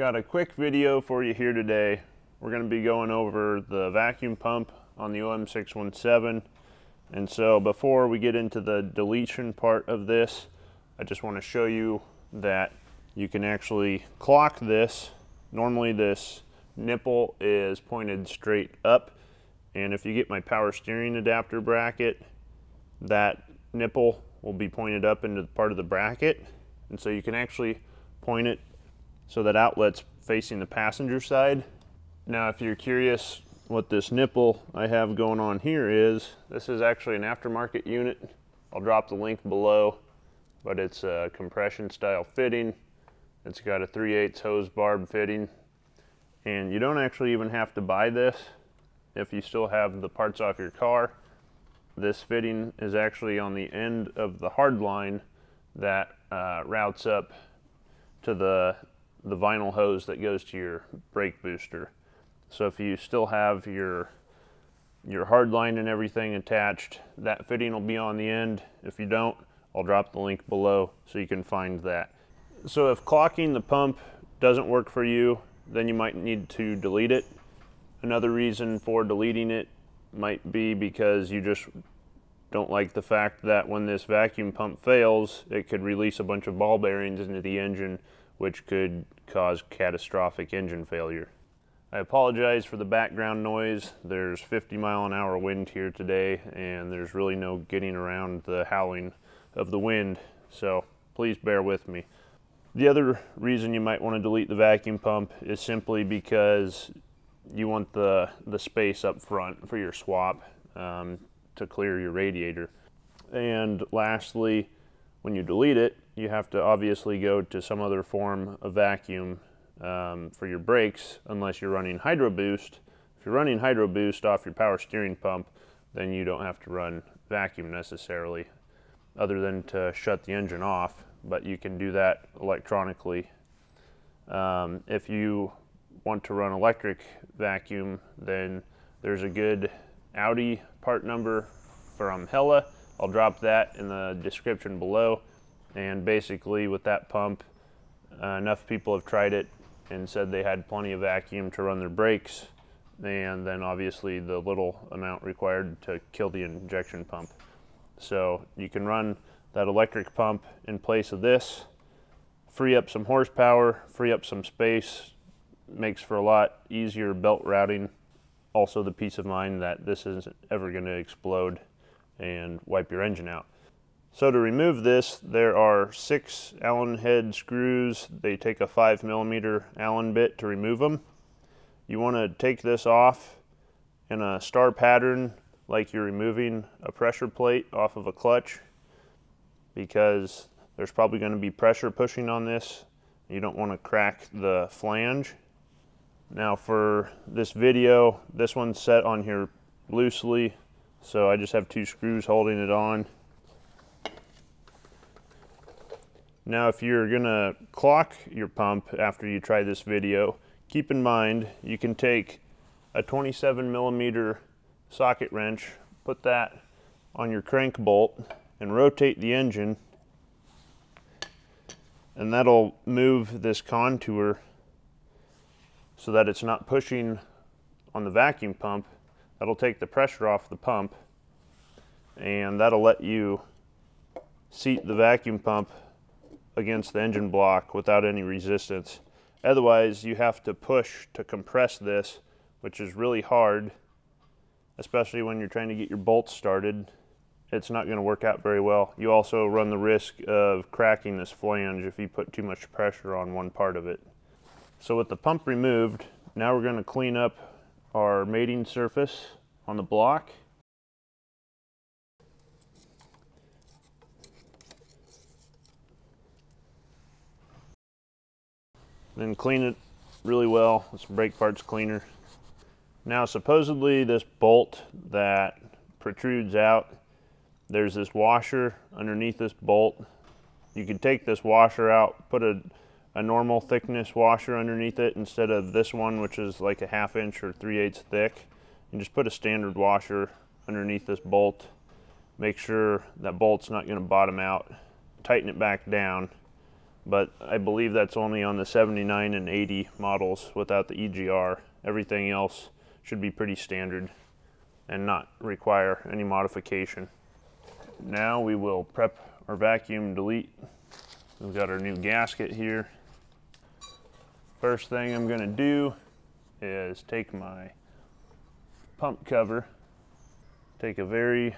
Got a quick video for you here today. We're going to be going over the vacuum pump on the OM617. And so before we get into the deletion part of this, I just want to show you that you can actually clock this. Normally this nipple is pointed straight up. And if you get my power steering adapter bracket, that nipple will be pointed up into the part of the bracket. And so you can actually point it so that outlet's facing the passenger side. Now, if you're curious what this nipple I have going on here is, this is actually an aftermarket unit. I'll drop the link below, but it's a compression style fitting. It's got a 3 8 hose barb fitting. And you don't actually even have to buy this if you still have the parts off your car. This fitting is actually on the end of the hard line that uh, routes up to the the vinyl hose that goes to your brake booster. So if you still have your your hard line and everything attached, that fitting will be on the end. If you don't, I'll drop the link below so you can find that. So if clocking the pump doesn't work for you, then you might need to delete it. Another reason for deleting it might be because you just don't like the fact that when this vacuum pump fails, it could release a bunch of ball bearings into the engine which could cause catastrophic engine failure. I apologize for the background noise. There's 50 mile an hour wind here today and there's really no getting around the howling of the wind, so please bear with me. The other reason you might want to delete the vacuum pump is simply because you want the, the space up front for your swap um, to clear your radiator. And lastly, when you delete it, you have to obviously go to some other form of vacuum um, for your brakes unless you're running Hydro Boost. If you're running Hydro Boost off your power steering pump, then you don't have to run vacuum necessarily other than to shut the engine off, but you can do that electronically. Um, if you want to run electric vacuum, then there's a good Audi part number from Hella. I'll drop that in the description below. And basically with that pump, uh, enough people have tried it and said they had plenty of vacuum to run their brakes and then obviously the little amount required to kill the injection pump. So you can run that electric pump in place of this, free up some horsepower, free up some space, makes for a lot easier belt routing. Also the peace of mind that this isn't ever going to explode and wipe your engine out. So to remove this, there are six Allen head screws. They take a five millimeter Allen bit to remove them. You want to take this off in a star pattern like you're removing a pressure plate off of a clutch because there's probably going to be pressure pushing on this. You don't want to crack the flange. Now for this video, this one's set on here loosely, so I just have two screws holding it on. Now if you're gonna clock your pump after you try this video, keep in mind you can take a 27 millimeter socket wrench, put that on your crank bolt and rotate the engine and that'll move this contour so that it's not pushing on the vacuum pump. That'll take the pressure off the pump and that'll let you seat the vacuum pump against the engine block without any resistance. Otherwise, you have to push to compress this, which is really hard, especially when you're trying to get your bolts started. It's not going to work out very well. You also run the risk of cracking this flange if you put too much pressure on one part of it. So with the pump removed, now we're going to clean up our mating surface on the block Then clean it really well with some brake parts cleaner. Now supposedly this bolt that protrudes out, there's this washer underneath this bolt. You can take this washer out, put a, a normal thickness washer underneath it instead of this one which is like a half inch or 3 eighths thick. And just put a standard washer underneath this bolt. Make sure that bolt's not going to bottom out. Tighten it back down but I believe that's only on the 79 and 80 models without the EGR. Everything else should be pretty standard and not require any modification. Now we will prep our vacuum delete. We've got our new gasket here. First thing I'm gonna do is take my pump cover, take a very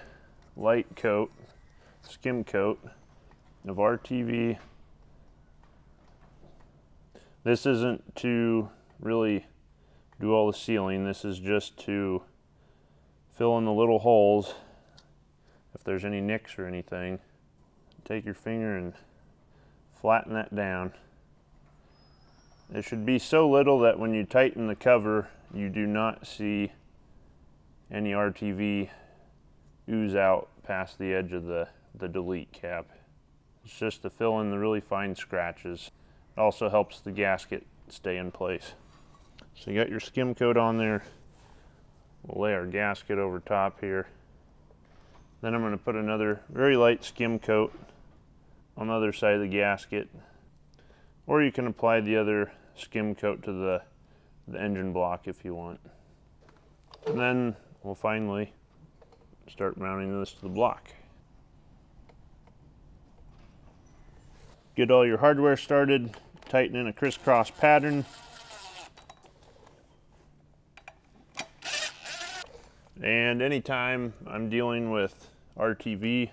light coat, skim coat of RTV. This isn't to really do all the sealing. This is just to fill in the little holes if there's any nicks or anything. Take your finger and flatten that down. It should be so little that when you tighten the cover, you do not see any RTV ooze out past the edge of the, the delete cap. It's just to fill in the really fine scratches. It also helps the gasket stay in place. So you got your skim coat on there. We'll lay our gasket over top here. Then I'm going to put another very light skim coat on the other side of the gasket. Or you can apply the other skim coat to the, the engine block if you want. And then we'll finally start mounting this to the block. Get all your hardware started, tighten in a crisscross pattern. And anytime I'm dealing with RTV,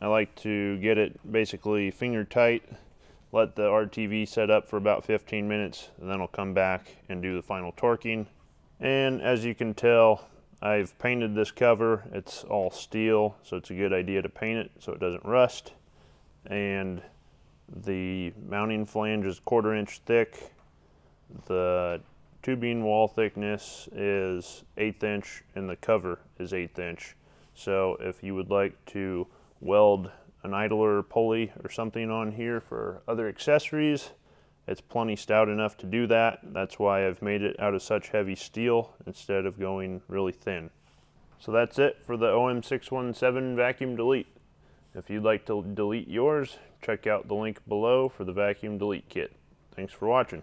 I like to get it basically finger tight, let the RTV set up for about 15 minutes, and then I'll come back and do the final torquing. And as you can tell, I've painted this cover. It's all steel, so it's a good idea to paint it so it doesn't rust. And the mounting flange is quarter inch thick. The tubing wall thickness is eighth inch and the cover is eighth inch. So if you would like to weld an idler pulley or something on here for other accessories, it's plenty stout enough to do that. That's why I've made it out of such heavy steel instead of going really thin. So that's it for the OM617 vacuum delete. If you'd like to delete yours, check out the link below for the vacuum delete kit. Thanks for watching.